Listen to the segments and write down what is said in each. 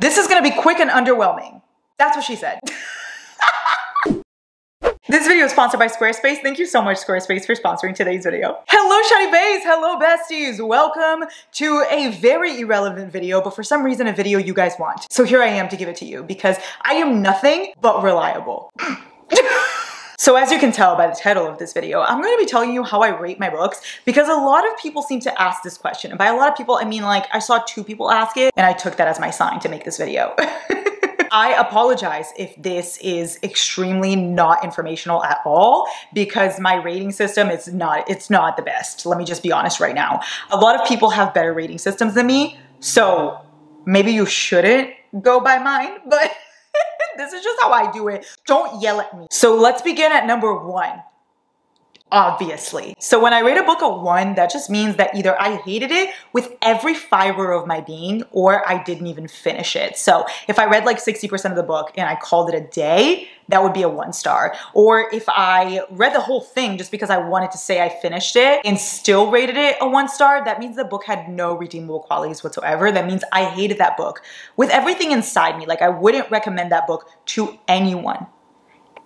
This is gonna be quick and underwhelming. That's what she said. This video is sponsored by Squarespace. Thank you so much, Squarespace, for sponsoring today's video. Hello, Shiny Bays! Hello, besties! Welcome to a very irrelevant video, but for some reason, a video you guys want. So here I am to give it to you, because I am nothing but reliable. So as you can tell by the title of this video, I'm going to be telling you how I rate my books because a lot of people seem to ask this question. And by a lot of people, I mean like I saw two people ask it and I took that as my sign to make this video. I apologize if this is extremely not informational at all because my rating system is not, it's not the best. Let me just be honest right now. A lot of people have better rating systems than me, so maybe you shouldn't go by mine, but this is just how I do it. Don't yell at me. So let's begin at number one obviously. So when I rate a book a one, that just means that either I hated it with every fiber of my being or I didn't even finish it. So if I read like 60% of the book and I called it a day, that would be a one star. Or if I read the whole thing just because I wanted to say I finished it and still rated it a one star, that means the book had no redeemable qualities whatsoever. That means I hated that book with everything inside me. Like I wouldn't recommend that book to anyone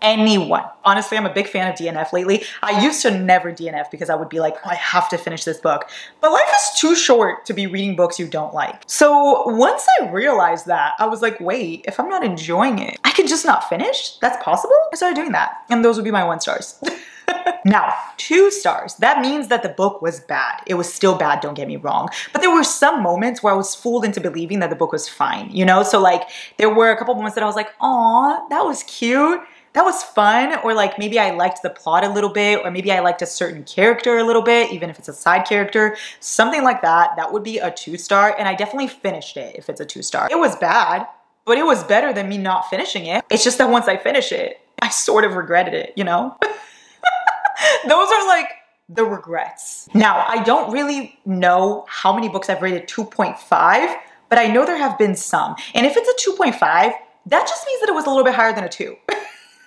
anyone. Honestly, I'm a big fan of DNF lately. I used to never DNF because I would be like, oh, I have to finish this book. But life is too short to be reading books you don't like. So once I realized that, I was like, wait, if I'm not enjoying it, I could just not finish? That's possible? I started doing that. And those would be my one stars. now, two stars. That means that the book was bad. It was still bad, don't get me wrong. But there were some moments where I was fooled into believing that the book was fine, you know? So like, there were a couple moments that I was like, aw, that was cute that was fun or like maybe I liked the plot a little bit or maybe I liked a certain character a little bit even if it's a side character something like that that would be a two star and I definitely finished it if it's a two star it was bad but it was better than me not finishing it. It's just that once I finish it I sort of regretted it you know? Those are like the regrets. Now I don't really know how many books I've rated 2.5 but I know there have been some and if it's a 2.5 that just means that it was a little bit higher than a 2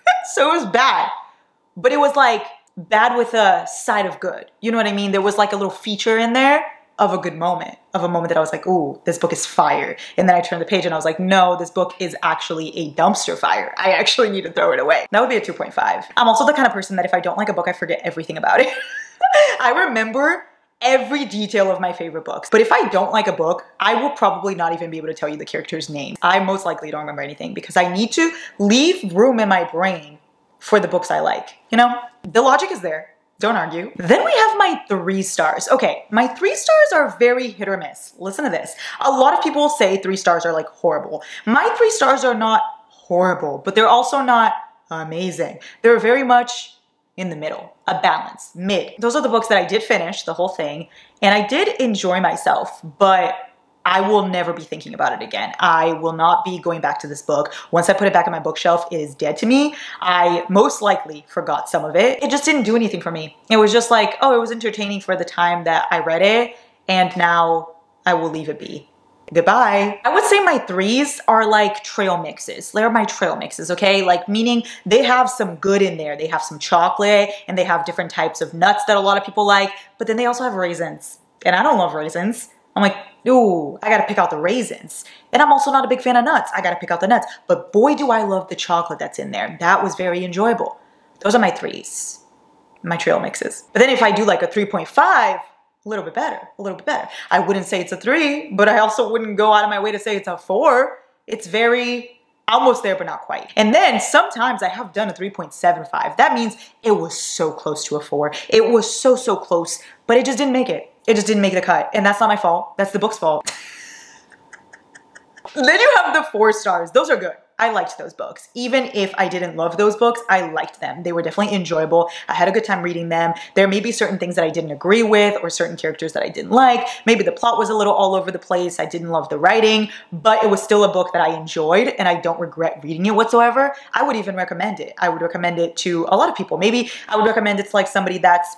so it was bad. But it was like bad with a side of good. You know what I mean? There was like a little feature in there of a good moment, of a moment that I was like, ooh, this book is fire. And then I turned the page and I was like, no, this book is actually a dumpster fire. I actually need to throw it away. That would be a 2.5. I'm also the kind of person that if I don't like a book, I forget everything about it. I remember every detail of my favorite books. But if I don't like a book, I will probably not even be able to tell you the character's name. I most likely don't remember anything because I need to leave room in my brain for the books I like. You know, the logic is there. Don't argue. Then we have my three stars. Okay, my three stars are very hit or miss. Listen to this. A lot of people say three stars are like horrible. My three stars are not horrible, but they're also not amazing. They're very much in the middle, a balance, mid. Those are the books that I did finish, the whole thing, and I did enjoy myself, but I will never be thinking about it again. I will not be going back to this book. Once I put it back on my bookshelf, it is dead to me. I most likely forgot some of it. It just didn't do anything for me. It was just like, oh, it was entertaining for the time that I read it, and now I will leave it be. Goodbye. I would say my threes are like trail mixes. They're my trail mixes, okay? Like meaning they have some good in there. They have some chocolate and they have different types of nuts that a lot of people like, but then they also have raisins. And I don't love raisins. I'm like, ooh, I gotta pick out the raisins. And I'm also not a big fan of nuts. I gotta pick out the nuts. But boy, do I love the chocolate that's in there. That was very enjoyable. Those are my threes, my trail mixes. But then if I do like a 3.5, a little bit better, a little bit better. I wouldn't say it's a three, but I also wouldn't go out of my way to say it's a four. It's very almost there, but not quite. And then sometimes I have done a 3.75. That means it was so close to a four. It was so, so close, but it just didn't make it. It just didn't make the cut. And that's not my fault. That's the book's fault. then you have the four stars. Those are good. I liked those books. Even if I didn't love those books, I liked them. They were definitely enjoyable. I had a good time reading them. There may be certain things that I didn't agree with or certain characters that I didn't like. Maybe the plot was a little all over the place. I didn't love the writing, but it was still a book that I enjoyed and I don't regret reading it whatsoever. I would even recommend it. I would recommend it to a lot of people. Maybe I would recommend it to like somebody that's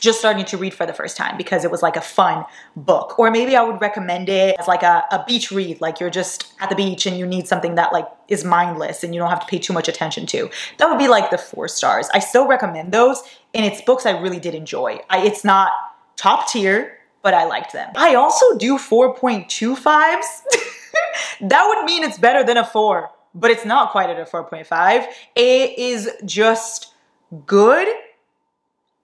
just starting to read for the first time because it was like a fun book. Or maybe I would recommend it as like a, a beach read, like you're just at the beach and you need something that like is mindless and you don't have to pay too much attention to. That would be like the four stars. I still recommend those and it's books I really did enjoy. I, it's not top tier, but I liked them. I also do 4.25s. that would mean it's better than a four, but it's not quite at a 4.5. It is just good,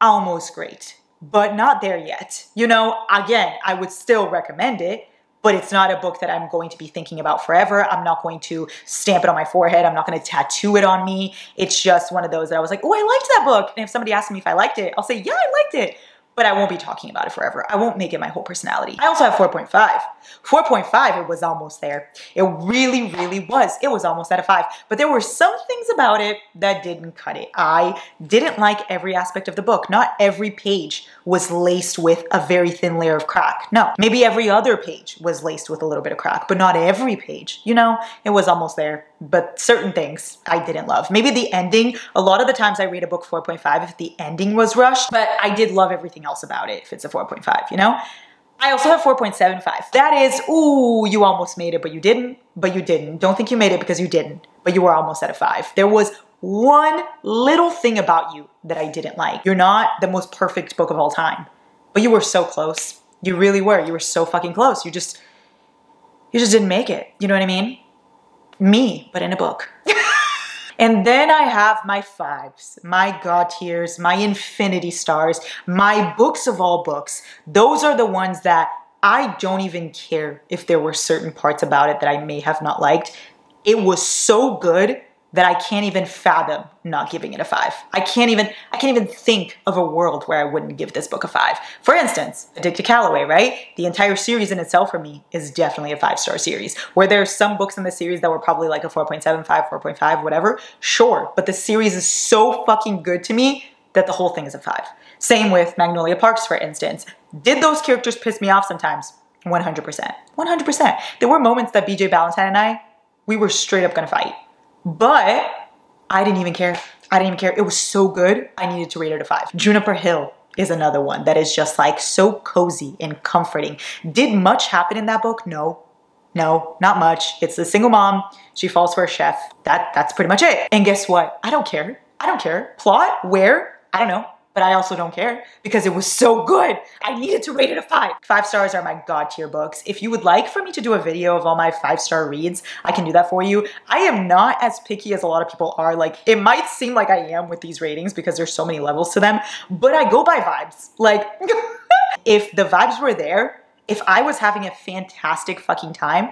almost great, but not there yet. You know, again, I would still recommend it, but it's not a book that I'm going to be thinking about forever. I'm not going to stamp it on my forehead. I'm not going to tattoo it on me. It's just one of those that I was like, oh, I liked that book. And if somebody asks me if I liked it, I'll say, yeah, I liked it but I won't be talking about it forever. I won't make it my whole personality. I also have 4.5. 4.5, it was almost there. It really, really was. It was almost at a five, but there were some things about it that didn't cut it. I didn't like every aspect of the book. Not every page was laced with a very thin layer of crack. No, maybe every other page was laced with a little bit of crack, but not every page. You know, it was almost there but certain things I didn't love. Maybe the ending, a lot of the times I read a book 4.5 if the ending was rushed, but I did love everything else about it if it's a 4.5, you know? I also have 4.75. That is, ooh, you almost made it, but you didn't, but you didn't. Don't think you made it because you didn't, but you were almost at a five. There was one little thing about you that I didn't like. You're not the most perfect book of all time, but you were so close. You really were. You were so fucking close. You just, you just didn't make it. You know what I mean? me, but in a book. and then I have my fives, my God tiers, my infinity stars, my books of all books. Those are the ones that I don't even care if there were certain parts about it that I may have not liked. It was so good that I can't even fathom not giving it a five. I can't even I can't even think of a world where I wouldn't give this book a five. For instance, Addicted Calloway, right? The entire series in itself for me is definitely a five-star series. Where there's some books in the series that were probably like a 4.75, 4.5, whatever, sure. But the series is so fucking good to me that the whole thing is a five. Same with Magnolia Parks, for instance. Did those characters piss me off sometimes? 100%. 100%. There were moments that BJ Ballentine and I, we were straight up gonna fight but I didn't even care. I didn't even care. It was so good. I needed to rate it a five. Juniper Hill is another one that is just like so cozy and comforting. Did much happen in that book? No. No, not much. It's a single mom. She falls for a chef. That that's pretty much it. And guess what? I don't care. I don't care. Plot? Where? I don't know but I also don't care because it was so good. I needed to rate it a five. Five stars are my god tier books. If you would like for me to do a video of all my five star reads, I can do that for you. I am not as picky as a lot of people are. Like it might seem like I am with these ratings because there's so many levels to them, but I go by vibes. Like if the vibes were there, if I was having a fantastic fucking time,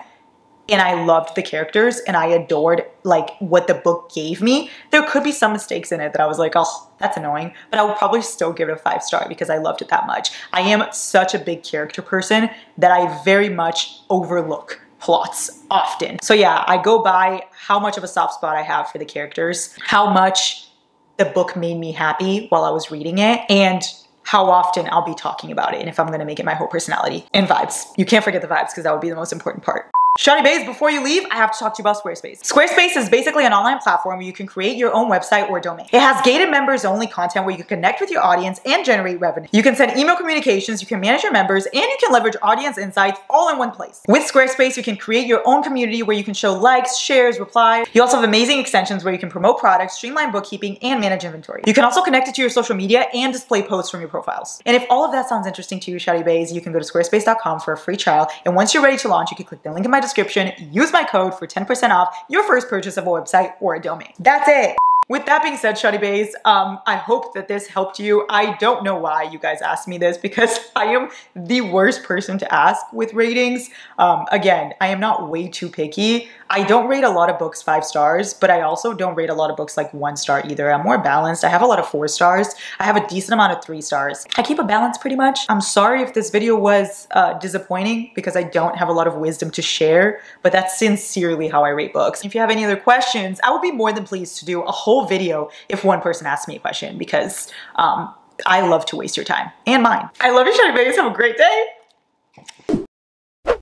and I loved the characters and I adored like what the book gave me. There could be some mistakes in it that I was like, oh, that's annoying, but I would probably still give it a five star because I loved it that much. I am such a big character person that I very much overlook plots often. So yeah, I go by how much of a soft spot I have for the characters, how much the book made me happy while I was reading it, and how often I'll be talking about it and if I'm gonna make it my whole personality and vibes. You can't forget the vibes because that would be the most important part. Shawty Bays, before you leave, I have to talk to you about Squarespace. Squarespace is basically an online platform where you can create your own website or domain. It has gated members only content where you can connect with your audience and generate revenue. You can send email communications, you can manage your members, and you can leverage audience insights all in one place. With Squarespace, you can create your own community where you can show likes, shares, reply. You also have amazing extensions where you can promote products, streamline bookkeeping, and manage inventory. You can also connect it to your social media and display posts from your profiles. And if all of that sounds interesting to you, Shawty Bays, you can go to squarespace.com for a free trial. And once you're ready to launch, you can click the link in my description, use my code for 10% off your first purchase of a website or a domain. That's it. With that being said, Shawty Bays, um, I hope that this helped you. I don't know why you guys asked me this because I am the worst person to ask with ratings. Um, again, I am not way too picky. I don't rate a lot of books five stars, but I also don't rate a lot of books like one star either. I'm more balanced. I have a lot of four stars. I have a decent amount of three stars. I keep a balance pretty much. I'm sorry if this video was uh, disappointing because I don't have a lot of wisdom to share, but that's sincerely how I rate books. If you have any other questions, I would be more than pleased to do a whole video if one person asks me a question because um, I love to waste your time and mine. I love you, Shawty Bays. Have a great day.